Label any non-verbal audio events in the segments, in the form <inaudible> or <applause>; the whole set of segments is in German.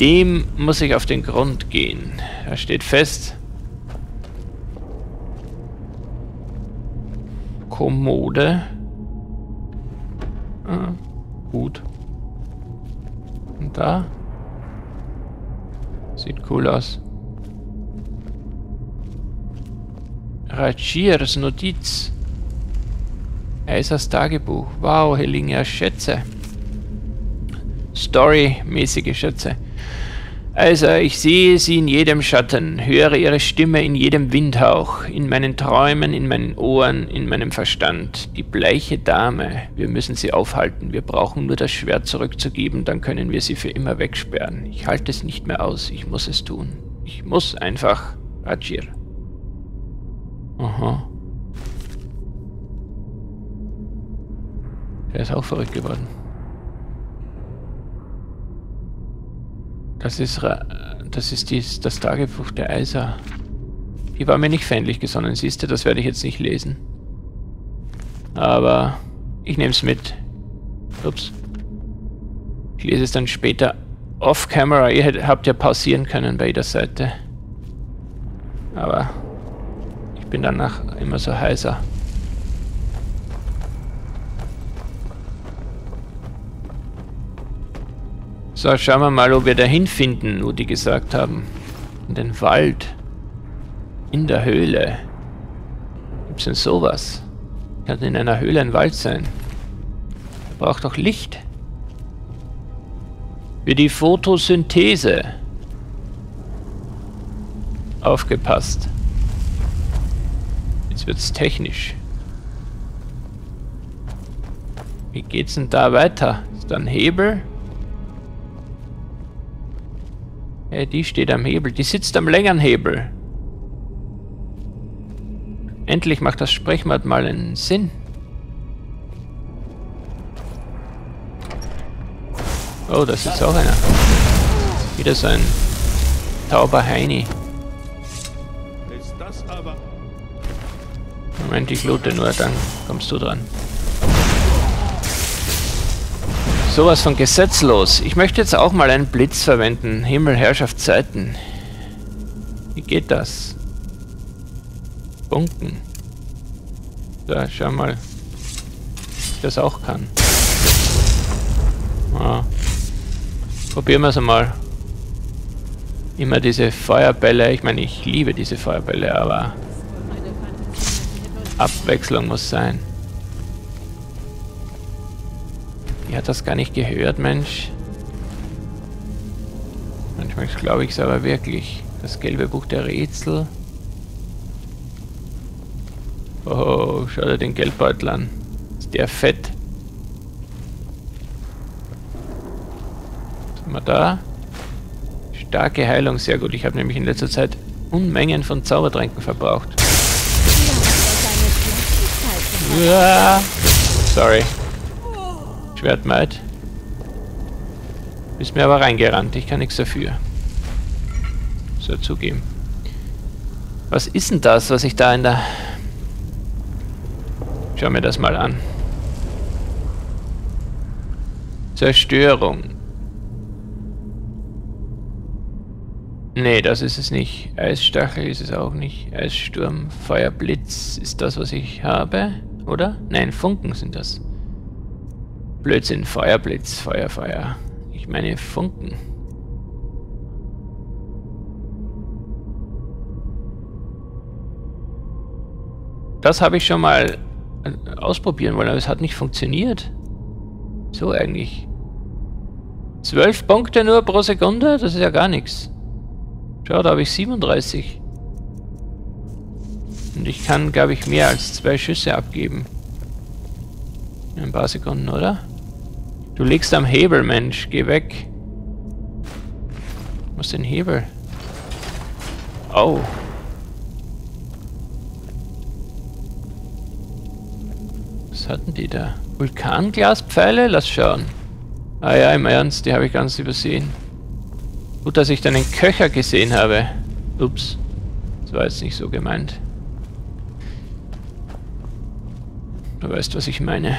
Dem muss ich auf den Grund gehen. Er steht fest. Kommode. Ah, gut. Und da? Sieht cool aus. Rajirs Notiz. Eisers Tagebuch. Wow, ja Schätze. Story-mäßige Schätze. Also, ich sehe sie in jedem Schatten, höre ihre Stimme in jedem Windhauch, in meinen Träumen, in meinen Ohren, in meinem Verstand. Die bleiche Dame, wir müssen sie aufhalten, wir brauchen nur das Schwert zurückzugeben, dann können wir sie für immer wegsperren. Ich halte es nicht mehr aus, ich muss es tun. Ich muss einfach, Rajir. Aha. Der ist auch verrückt geworden. Das ist, das ist dies, das Tagebuch der Eiser. Die war mir nicht feindlich gesonnen, siehst du, das werde ich jetzt nicht lesen. Aber ich nehme es mit. Ups. Ich lese es dann später off-camera. Ihr habt ja pausieren können bei jeder Seite. Aber ich bin danach immer so heiser. So, schauen wir mal, ob wir dahin finden, wo die gesagt haben. In den Wald. In der Höhle. Gibt's denn sowas? Kann in einer Höhle ein Wald sein? Braucht doch Licht. Für die Photosynthese. Aufgepasst. Jetzt wird's technisch. Wie geht's denn da weiter? Ist da ein Hebel? Hey, die steht am Hebel. Die sitzt am längeren Hebel. Endlich macht das Sprechwort mal einen Sinn. Oh, das ist auch einer. Wieder so ein tauber Heini. Moment, ich loote nur, dann kommst du dran. Sowas von gesetzlos. Ich möchte jetzt auch mal einen Blitz verwenden. Himmel, Herrschaft, Zeiten. Wie geht das? Bunken. Da, schau mal. Ich das auch kann. Ah. Probieren wir es einmal. Immer diese Feuerbälle. Ich meine, ich liebe diese Feuerbälle, aber Abwechslung muss sein. Die hat das gar nicht gehört, Mensch. Manchmal glaube ich es aber wirklich. Das gelbe Buch der Rätsel. Oh, schau dir den Geldbeutel an. Ist der fett? Was haben wir da? Starke Heilung, sehr gut. Ich habe nämlich in letzter Zeit Unmengen von Zaubertränken verbraucht. Ja. Sorry. Schwertmaid. Ist mir aber reingerannt, ich kann nichts dafür. So zugeben. Was ist denn das, was ich da in der... Schau mir das mal an. Zerstörung. Nee, das ist es nicht. Eisstachel ist es auch nicht. Eissturm, Feuerblitz ist das, was ich habe, oder? Nein, Funken sind das. Blödsinn, Feuerblitz, Feuer, Feuer. Ich meine Funken. Das habe ich schon mal äh, ausprobieren wollen, aber es hat nicht funktioniert. So eigentlich. 12 Punkte nur pro Sekunde? Das ist ja gar nichts. Schau, da habe ich 37. Und ich kann, glaube ich, mehr als zwei Schüsse abgeben. In ein paar Sekunden, oder? Du liegst am Hebel, Mensch. Geh weg. Was den Hebel? Oh. Was hatten die da? Vulkanglaspfeile? Lass schauen. Ah ja, im Ernst, die habe ich ganz übersehen. Gut, dass ich deinen Köcher gesehen habe. Ups. Das war jetzt nicht so gemeint. Du weißt, was ich meine.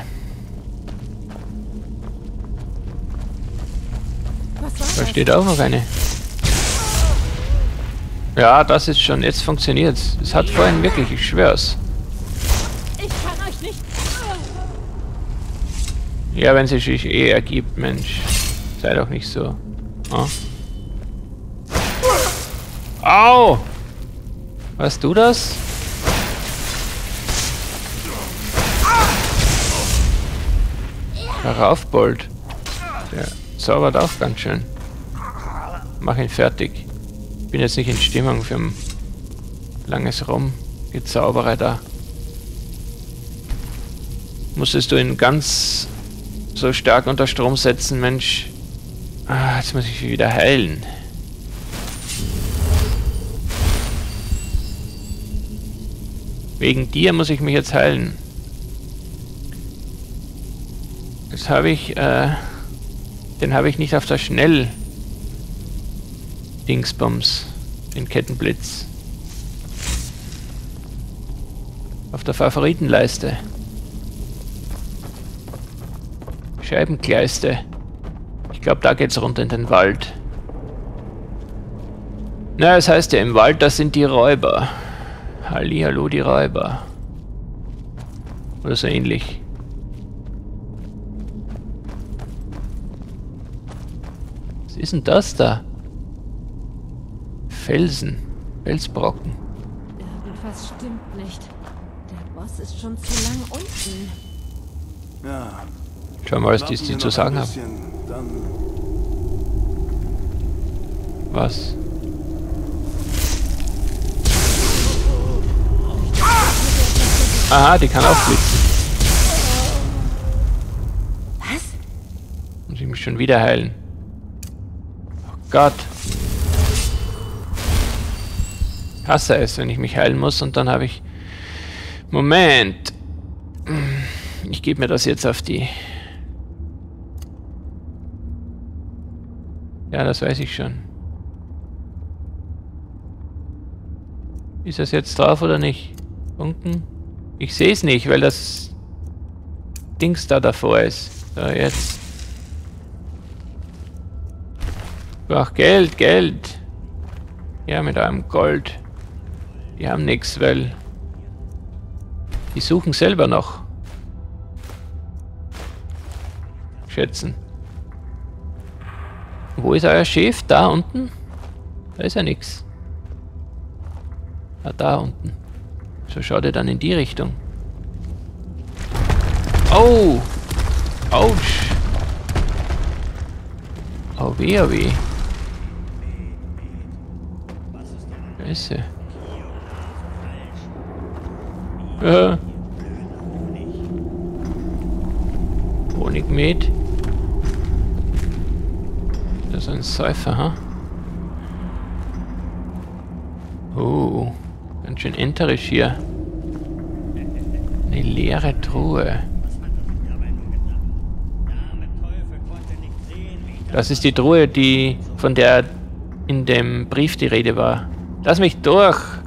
Steht auch noch eine. Ja, das ist schon. Jetzt funktioniert's. Es hat vorhin wirklich, ich schwör's. Ich kann euch nicht. Ja, wenn sie sich eh ergibt, Mensch. Sei doch nicht so. Oh. Au! Warst du das? Heraufbold. Der zaubert auch ganz schön. Mach ihn fertig. Bin jetzt nicht in Stimmung für ein langes Rumgezaubere da. Musstest du ihn ganz so stark unter Strom setzen, Mensch. Ah, jetzt muss ich wieder heilen. Wegen dir muss ich mich jetzt heilen. Das habe ich, äh, den habe ich nicht auf der Schnell Dingsbums, den Kettenblitz. Auf der Favoritenleiste. Scheibenkleiste. Ich glaube, da geht's runter in den Wald. Na, es das heißt ja im Wald, das sind die Räuber. Hallihallo, die Räuber. Oder so ähnlich. Was ist denn das da? Felsen. Felsbrocken. Irgendwas stimmt nicht. Der Boss ist schon zu lang unten. Ja. Schau mal, was die, die zu sagen haben. Dann Was? Aha, die kann auch blitzen. Was? Muss ich mich schon wieder heilen. Oh Gott. Hasse es, wenn ich mich heilen muss und dann habe ich... Moment. Ich gebe mir das jetzt auf die... Ja, das weiß ich schon. Ist das jetzt drauf oder nicht? Funken? Ich sehe es nicht, weil das Dings da davor ist. So, jetzt. Ach, Geld, Geld. Ja, mit einem Gold. Die haben nichts, weil... Die suchen selber noch. Schätzen. Wo ist euer Chef? Da unten? Da ist ja nichts. Ah, da unten. So schaut er dann in die Richtung. Oh! Autsch! Oh weh, oh weh. Scheiße. Äh. Honigmet. Das ist ein Cypher, ha? Oh. Ganz schön enterisch hier. Eine leere Truhe. Das ist die Truhe, die von der in dem Brief die Rede war. Lass mich durch!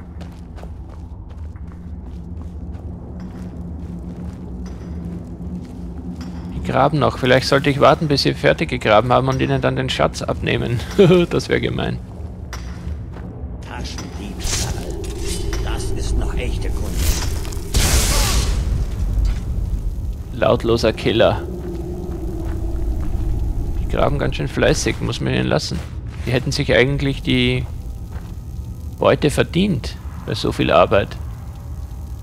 Graben noch. Vielleicht sollte ich warten, bis sie fertig gegraben haben und ihnen dann den Schatz abnehmen. <laughs> das wäre gemein. Taschendiebstahl. Das ist noch echte Kunst. Lautloser Killer. Die graben ganz schön fleißig, muss man ihnen lassen. Die hätten sich eigentlich die Beute verdient bei so viel Arbeit.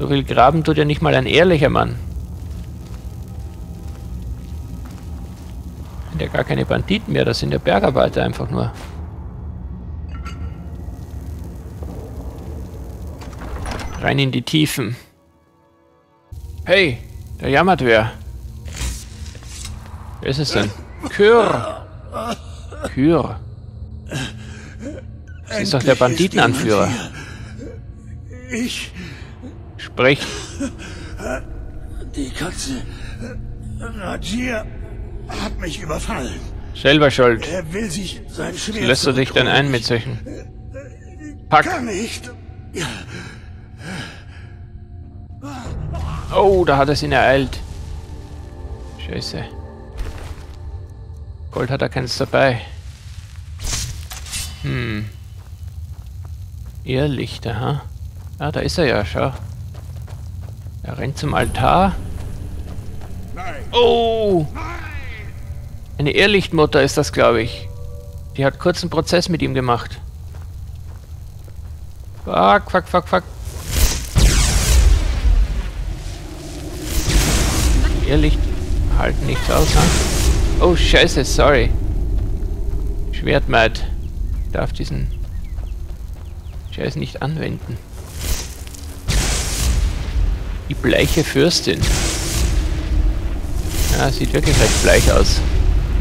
So viel graben tut ja nicht mal ein ehrlicher Mann. Gar keine Banditen mehr, das sind ja Bergarbeiter einfach nur. Rein in die Tiefen. Hey, da jammert wer. Wer ist es denn? Kür. Kür. Das ist doch der Banditenanführer. ich, Sprich. die Katze, Rajir, hat mich überfallen. Selber schuld. Er will sich sein Schwert Lässt du dich denn ein mit solchen? Pack. Kann nicht. Oh, da hat es ihn ereilt. Scheiße. Gold hat er keins dabei. Hm. Irrlichter, ha? Ah, da ist er ja, schau. Er rennt zum Altar. Nein! Eine Irrlichtmutter ist das, glaube ich. Die hat kurzen Prozess mit ihm gemacht. Fuck, fuck, fuck, fuck. Irrlicht halten nichts aus, ha? Oh, scheiße, sorry. Schwertmaid. Ich darf diesen Scheiß nicht anwenden. Die bleiche Fürstin. Ja, sieht wirklich recht bleich aus.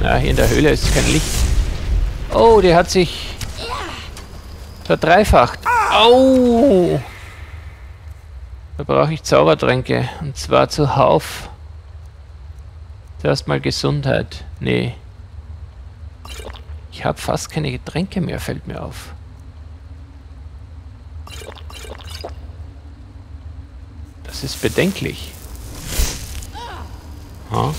Na, hier in der Höhle ist kein Licht. Oh, der hat sich verdreifacht. Au! Da brauche ich Zaubertränke. Und zwar zuhauf. Zuerst mal Gesundheit. Nee. Ich habe fast keine Getränke mehr, fällt mir auf. Das ist bedenklich. Ha?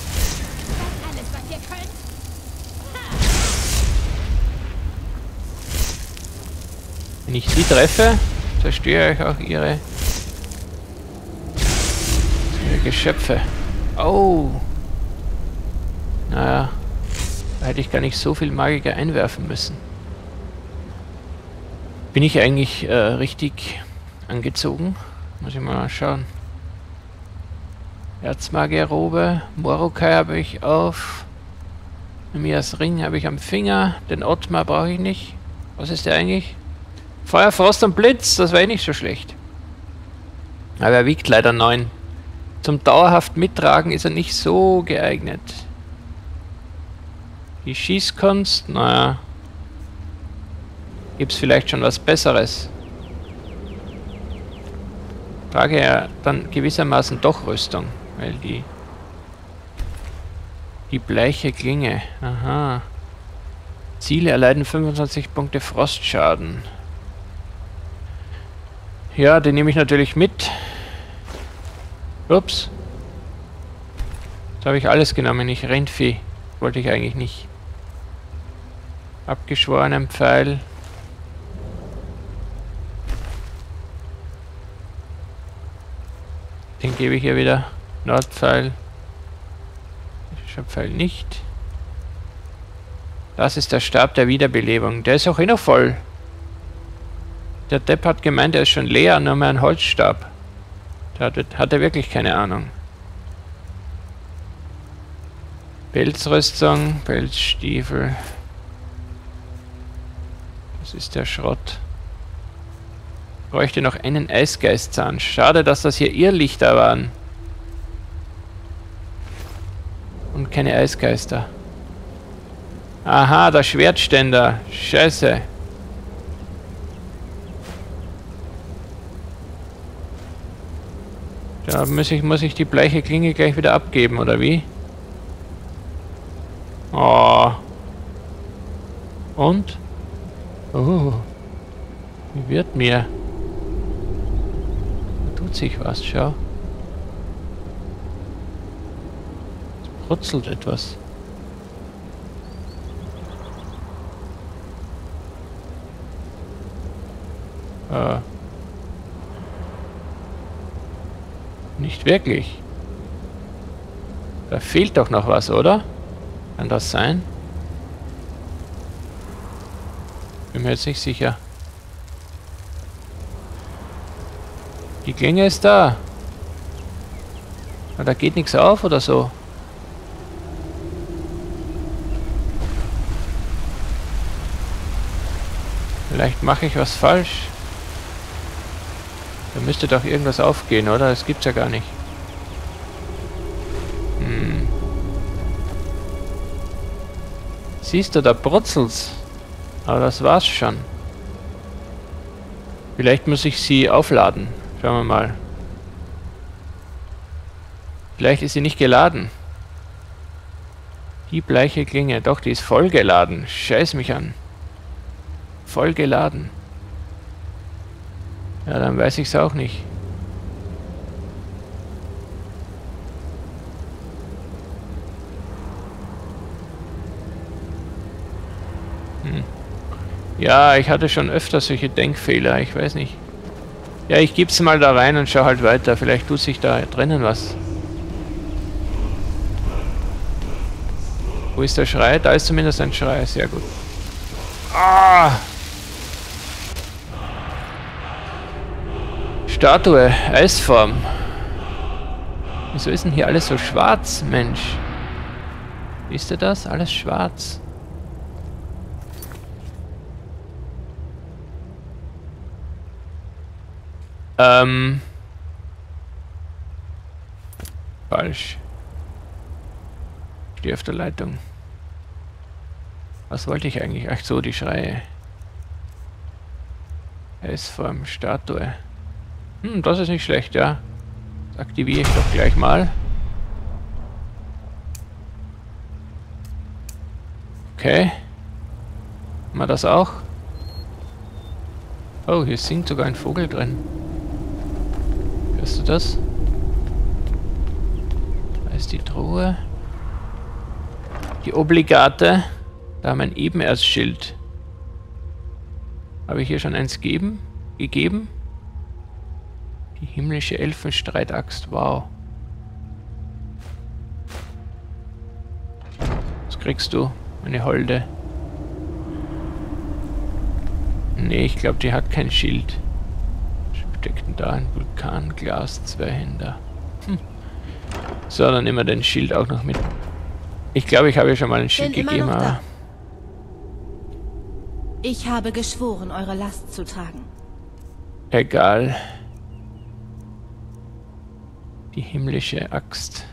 Wenn ich sie treffe, zerstöre ich auch ihre, ihre Geschöpfe. Oh. Naja. Da hätte ich gar nicht so viel Magiker einwerfen müssen. Bin ich eigentlich äh, richtig angezogen? Muss ich mal schauen. Erzmagierrobe, Morokai habe ich auf. Emias Ring habe ich am Finger. Den Ottmar brauche ich nicht. Was ist der eigentlich? Feuer, Frost und Blitz, das wäre nicht so schlecht. Aber er wiegt leider 9. Zum dauerhaft mittragen ist er nicht so geeignet. Die Schießkunst, naja. Gibt's vielleicht schon was Besseres? Trage er dann gewissermaßen doch Rüstung, weil die die bleiche Klinge. Aha. Ziele erleiden 25 Punkte Frostschaden. Ja, den nehme ich natürlich mit. Ups. Jetzt habe ich alles genommen, nicht Rindvieh. Wollte ich eigentlich nicht. Abgeschworenen Pfeil. Den gebe ich hier wieder. Nordpfeil. Pfeil nicht. Das ist der Stab der Wiederbelebung. Der ist auch eh noch voll. Der Depp hat gemeint, er ist schon leer, nur mehr ein Holzstab. Da hat, er wirklich keine Ahnung. Pelzrüstung, Pelzstiefel. Das ist der Schrott. Bräuchte noch einen Eisgeistzahn. Schade, dass das hier Irrlichter waren. Und keine Eisgeister. Aha, der Schwertständer. Scheiße. Da muss ich, muss ich die bleiche Klinge gleich wieder abgeben, oder wie? Oh. Und? Oh. Wie wird mir? Da tut sich was, schau. Es brutzelt etwas. Äh. Nicht wirklich. Da fehlt doch noch was, oder? Kann das sein? Bin mir jetzt nicht sicher. Die Klinge ist da. Aber da geht nichts auf oder so. Vielleicht mache ich was falsch. Da müsste doch irgendwas aufgehen, oder? Das gibt's ja gar nicht. Hm. Siehst du, da brutzelt's. Aber das war's schon. Vielleicht muss ich sie aufladen. Schauen wir mal. Vielleicht ist sie nicht geladen. Die bleiche Klinge. Doch, die ist voll geladen. Scheiß mich an. Voll geladen. Ja, dann weiß ich es auch nicht. Hm. Ja, ich hatte schon öfter solche Denkfehler, ich weiß nicht. Ja, ich gebe es mal da rein und schau halt weiter. Vielleicht tut sich da drinnen was. Wo ist der Schrei? Da ist zumindest ein Schrei. Sehr gut. Ah! Statue, Eisform. Wieso ist denn hier alles so schwarz, Mensch? Wisst ihr das? Alles schwarz. Ähm. Falsch. Stehe auf der Leitung. Was wollte ich eigentlich? Ach so, die Schreie. S-Form, Statue. Hm, das ist nicht schlecht, ja. Das aktiviere ich doch gleich mal. Okay. Wir das auch? Oh, hier singt sogar ein Vogel drin. Hörst du das? Da ist die Truhe. Die Obligate. Da haben wir ein Ebenerzschild. Habe ich hier schon eins geben? gegeben? Die himmlische Elfenstreitaxt. Wow. Was kriegst du, meine Holde? Nee, ich glaube, die hat kein Schild. Steckt denn da? Ein Vulkanglas, Zweihänder. Hm. So, dann nehmen wir den Schild auch noch mit. Ich glaube, ich habe ja schon mal ein Schild Bin gegeben, aber... Ich habe geschworen, eure Last zu tragen. Egal. Die himmlische Axt.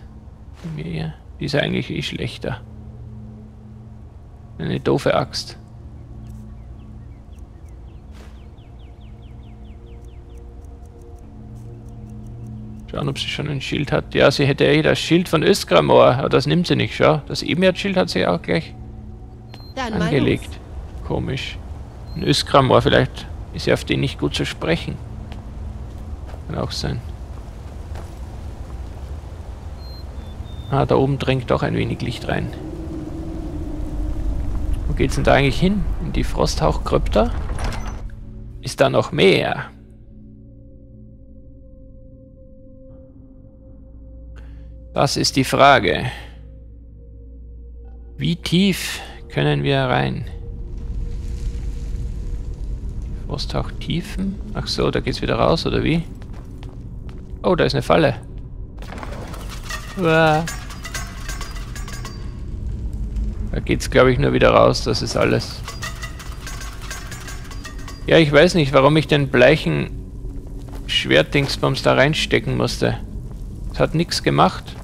Die ist eigentlich eh schlechter. Eine doofe Axt. Schauen, ob sie schon ein Schild hat. Ja, sie hätte eh das Schild von Öskramor, aber das nimmt sie nicht, schau. Das Ebenert-Schild hat sie auch gleich Dann angelegt. Komisch. Ein Öskramor, vielleicht ist sie auf den nicht gut zu sprechen. Kann auch sein. Ah, da oben dringt doch ein wenig Licht rein. Wo geht's denn da eigentlich hin? In die Frosthauchkrypta? Ist da noch mehr? Das ist die Frage. Wie tief können wir rein? Frosthauchtiefen? Ach so, da geht's wieder raus, oder wie? Oh, da ist eine Falle. Uah. Da geht's, glaube ich, nur wieder raus. Das ist alles. Ja, ich weiß nicht, warum ich den bleichen Schwertdingsbums da reinstecken musste. Es hat nichts gemacht.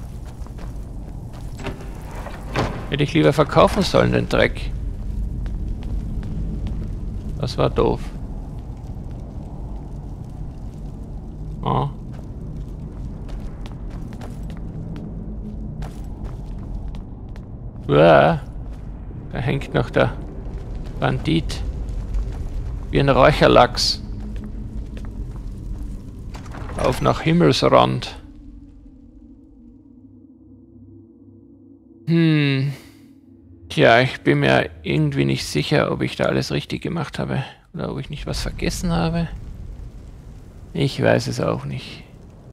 Hätte ich lieber verkaufen sollen, den Dreck. Das war doof. Oh. Uah. Da hängt noch der Bandit. Wie ein Räucherlachs. Auf nach Himmelsrand. Hm. Tja, ich bin mir irgendwie nicht sicher, ob ich da alles richtig gemacht habe. Oder ob ich nicht was vergessen habe. Ich weiß es auch nicht.